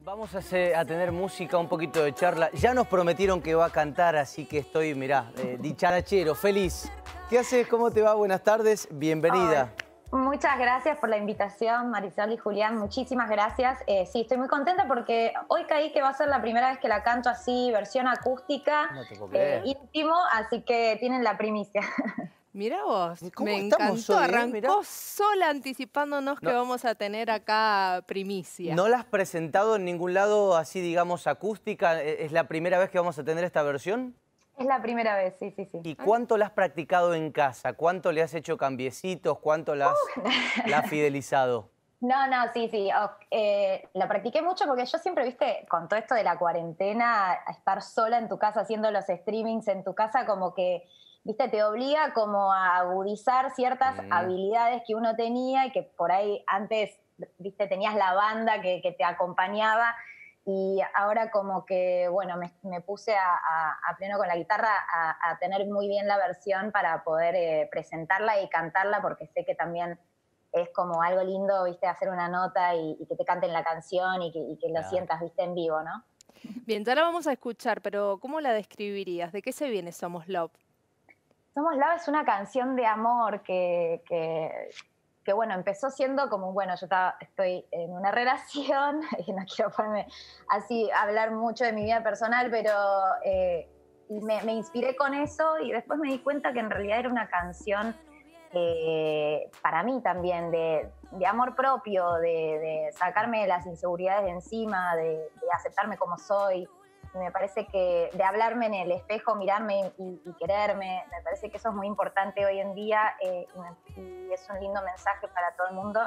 Vamos a, hacer- a tener música, un poquito de charla. Ya nos prometieron que va a cantar, así que estoy, mirá, eh, dicharachero, feliz. ¿Qué haces? ¿Cómo te va? Buenas tardes, bienvenida. Muchas gracias por la invitación, Marisol y Julián. Muchísimas gracias. Eh, sí, estoy muy contenta porque hoy caí que va a ser la primera vez que la canto así, versión acústica, No te puedo eh, creer. íntimo, así que tienen la primicia. Mirá vos, ¿Cómo me estamos encantó. hoy, eh? Arrancó Mirá. sola anticipándonos que vamos a tener acá primicia. ¿No la has presentado en ningún lado así, digamos, acústica? ¿E- ¿Es la primera vez que vamos a tener esta versión? es la primera vez, sí, sí, sí. ¿Y cuánto la has practicado en casa? ¿Cuánto le has hecho cambiecitos? ¿Cuánto la has, la has fidelizado? No, no, sí, sí. o- eh, la practiqué mucho porque yo siempre, viste, con todo esto de la cuarentena, estar sola en tu casa haciendo los streamings en tu casa, como que, viste, te obliga como a agudizar ciertas Mm. habilidades que uno tenía y que por ahí antes, viste, tenías la banda que, que te acompañaba y ahora como que, bueno, me, me puse a, a- a pleno con la guitarra a, a tener muy bien la versión para poder eh, presentarla y cantarla porque sé que también es como algo lindo, viste, hacer una nota y, y que te canten la canción y que, y que lo sientas, viste, en vivo, ¿no? Bien, ya la vamos a escuchar, pero ¿cómo la describirías? ¿De qué se viene Somos Love? Somos Love es una canción de amor que, que, que, bueno, empezó siendo como, bueno, yo estaba, estoy en una relación, y no quiero ponerme así, hablar mucho de mi vida personal, pero eh, me, inspiré con eso y después me di cuenta que en realidad era una canción eh, para mí también, de, de amor propio, de, de sacarme las inseguridades de encima, de aceptarme como soy. Me parece que de hablarme en el espejo, mirarme y, y quererme, me parece que eso es muy importante hoy en día eh, y, me- y es un lindo mensaje para todo el mundo.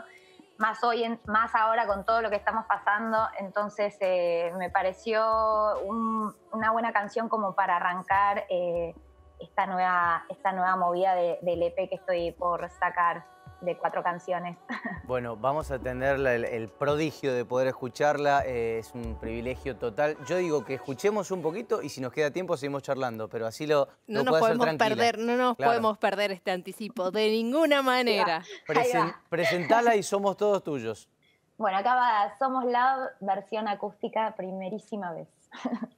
Más hoy, en, más ahora con todo lo que estamos pasando, entonces eh, me pareció un- una buena canción como para arrancar eh, esta nueva, esta nueva movida de- del EP que estoy por sacar de cuatro canciones. Bueno, vamos a tener el, el prodigio de poder escucharla, eh, es un privilegio total. Yo digo que escuchemos un poquito y si nos queda tiempo seguimos charlando, pero así lo, No lo nos hacer podemos tranquila. perder, no nos Claro. podemos perder este anticipo, de ninguna manera. Presen- presentala y somos todos tuyos. Bueno, acá va Somos Love, versión acústica, primerísima vez.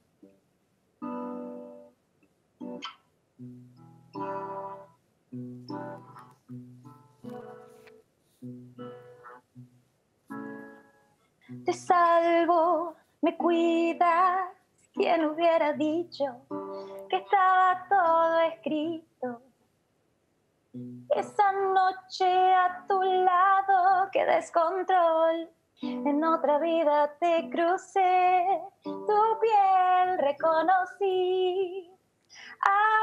Te salvo, me cuidas, quien hubiera dicho que estaba todo escrito. Esa noche a tu lado, qué descontrol. En otra vida te crucé, tu piel reconocí,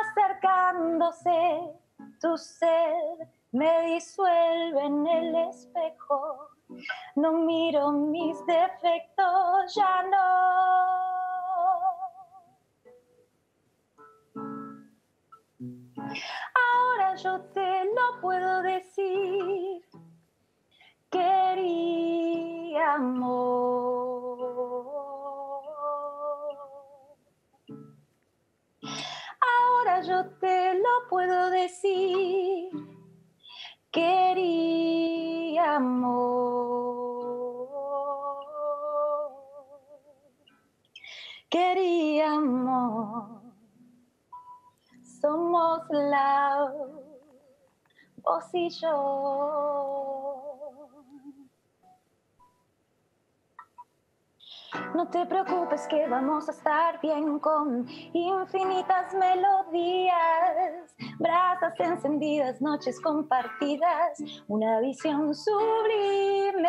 acercándose, tu ser me disuelve en el espejo. No miro mis defectos, ya no. Ahora yo te lo puedo decir. Queríamos. Ahora yo te lo puedo decir. Queríamos. Queríamos. Somos la vos y yo. No te preocupes que vamos a estar bien con infinitas melodías, brasas encendidas, noches compartidas, una visión sublime.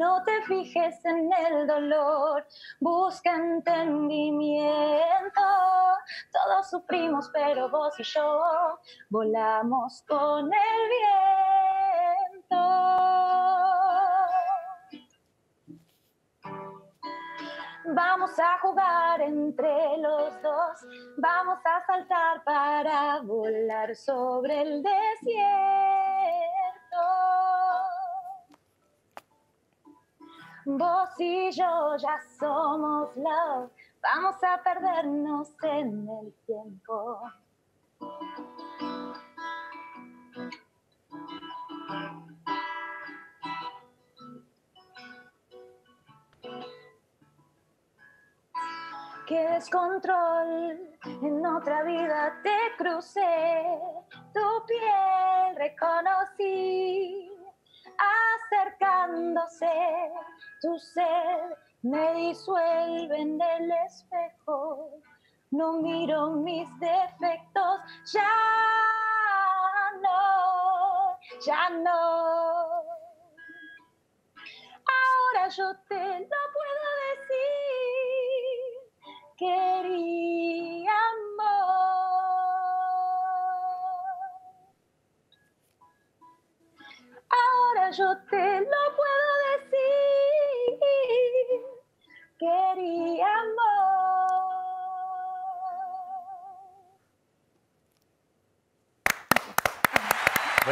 No te fijes en el dolor, busca entendimiento. Todos sufrimos, pero vos y yo volamos con el viento. Vamos a jugar entre los dos, vamos a saltar para volar sobre el desierto. Vos y yo ya somos love, vamos a perdernos en el tiempo. qué descontrol, en otra vida te crucé, tu piel reconocí, acercándose, tu sed me disuelve en el espejo, no miro mis defectos, ya no, ya no. Ahora yo te lo Ahora yo te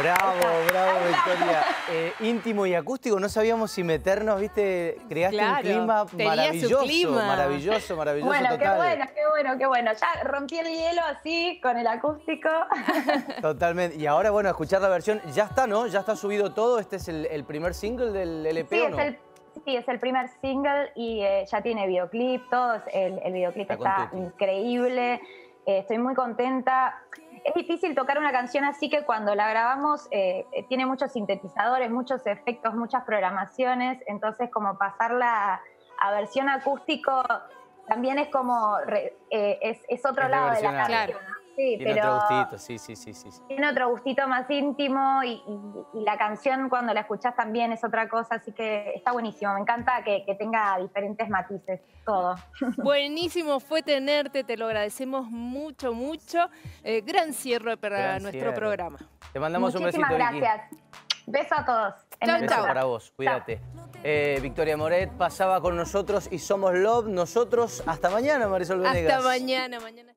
Bravo, bravo, Victoria. Eh, íntimo y acústico, no sabíamos si meternos, ¿viste? Creaste Claro, un clima maravilloso, clima. maravilloso, maravilloso Bueno, total. qué bueno, qué bueno, qué bueno. Ya rompí el hielo así con el acústico. Totalmente. Y ahora, bueno, escuchar la versión, ya está, ¿no? Ya está subido todo. Este es el, el primer single del LP, Sí ¿o es, el, sí, es el primer single y eh, ya tiene videoclip, todo. El, el videoclip Está increíble. eh, estoy muy contenta. Es difícil tocar una canción así que cuando la grabamos eh, eh, tiene muchos sintetizadores, muchos efectos, muchas programaciones. Entonces, como pasarla a versión acústico también es como. re- eh, es, es otro Es lado de la canción. Sí, Tiene pero otro gustito, sí, sí, sí, sí. sí. tiene otro gustito más íntimo y, y- y la canción cuando la escuchás también es otra cosa, así que está buenísimo. Me encanta que, que tenga diferentes matices, todo. Buenísimo fue tenerte, te lo agradecemos mucho, mucho. Eh, gran cierre para Gran nuestro cierre. programa. Te mandamos un besito, Muchísimas Vicky. gracias. Beso a todos. Beso chau. beso. para vos, cuídate. Eh, Victoria Moret pasaba con nosotros y somos Love. Nosotros, hasta mañana, Marisol Venegas. Hasta mañana, mañana.